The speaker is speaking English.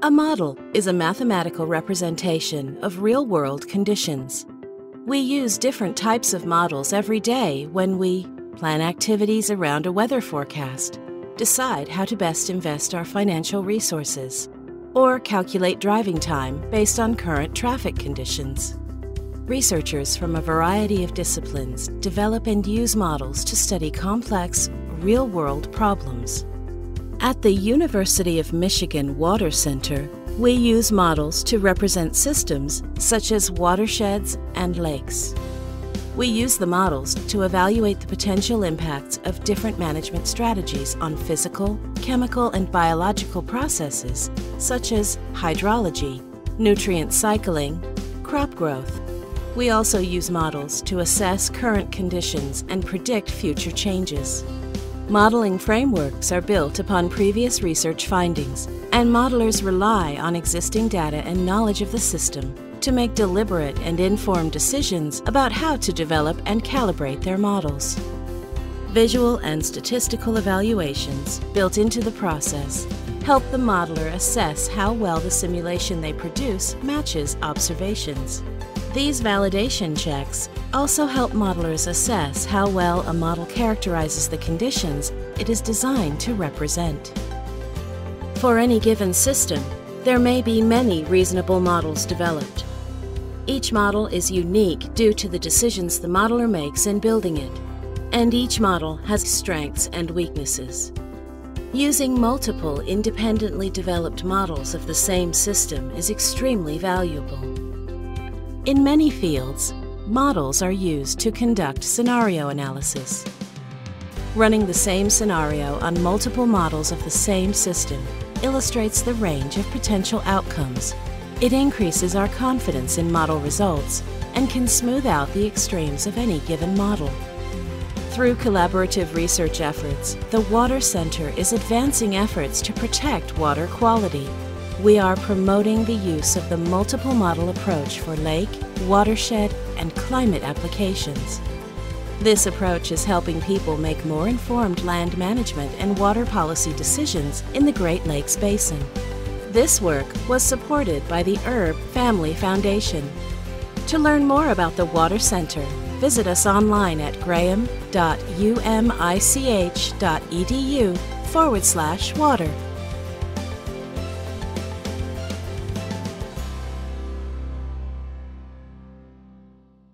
A model is a mathematical representation of real world conditions. We use different types of models every day when we plan activities around a weather forecast, decide how to best invest our financial resources, or calculate driving time based on current traffic conditions. Researchers from a variety of disciplines develop and use models to study complex, real world problems. At the University of Michigan Water Center, we use models to represent systems such as watersheds and lakes. We use the models to evaluate the potential impacts of different management strategies on physical, chemical, and biological processes such as hydrology, nutrient cycling, crop growth. We also use models to assess current conditions and predict future changes. Modeling frameworks are built upon previous research findings, and modelers rely on existing data and knowledge of the system to make deliberate and informed decisions about how to develop and calibrate their models. Visual and statistical evaluations built into the process help the modeler assess how well the simulation they produce matches observations. These validation checks also help modelers assess how well a model characterizes the conditions it is designed to represent. For any given system, there may be many reasonable models developed. Each model is unique due to the decisions the modeler makes in building it, and each model has strengths and weaknesses. Using multiple independently developed models of the same system is extremely valuable. In many fields, models are used to conduct scenario analysis. Running the same scenario on multiple models of the same system illustrates the range of potential outcomes. It increases our confidence in model results and can smooth out the extremes of any given model. Through collaborative research efforts, the Water Center is advancing efforts to protect water quality we are promoting the use of the multiple model approach for lake, watershed, and climate applications. This approach is helping people make more informed land management and water policy decisions in the Great Lakes Basin. This work was supported by the Erb Family Foundation. To learn more about the Water Center, visit us online at graham.umich.edu forward slash water.